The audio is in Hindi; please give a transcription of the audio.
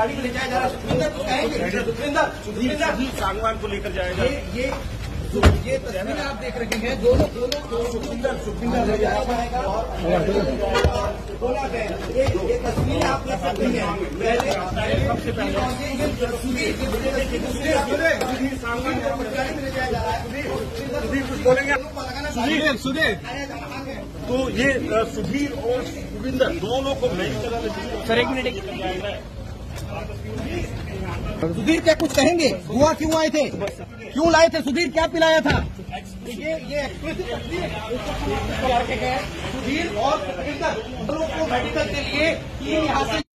गाड़ी में ले जाया जा रहा है। सुखविंदर कुछ कहेंगे। सुखविंदर। सुखविंदर सागवान को लेकर जाएगा ये ये ये तस्वीरें आप देख रहे हैं। दोनों दोनों सुखविंदर सुखविंदर ले जाया जाएगा। और बोला गया। ये ये तस्वीरें आप देख सकते हैं। पहले सबसे पहले। ये सुधीर सागवान। गाड़ी में ले जाया जा रहा है। सुधीर कुछ बोलेंगे सुधीर सुधीर। तो ये सुधीर और सुविंदर दोनों को सर एक मिनट सुधीर क्या कुछ कहेंगे? हुआ क्यों आए थे? क्यों लाए थे सुधीर? क्या पिलाया था? ये ये सुधीर और को मेडिकल के लिए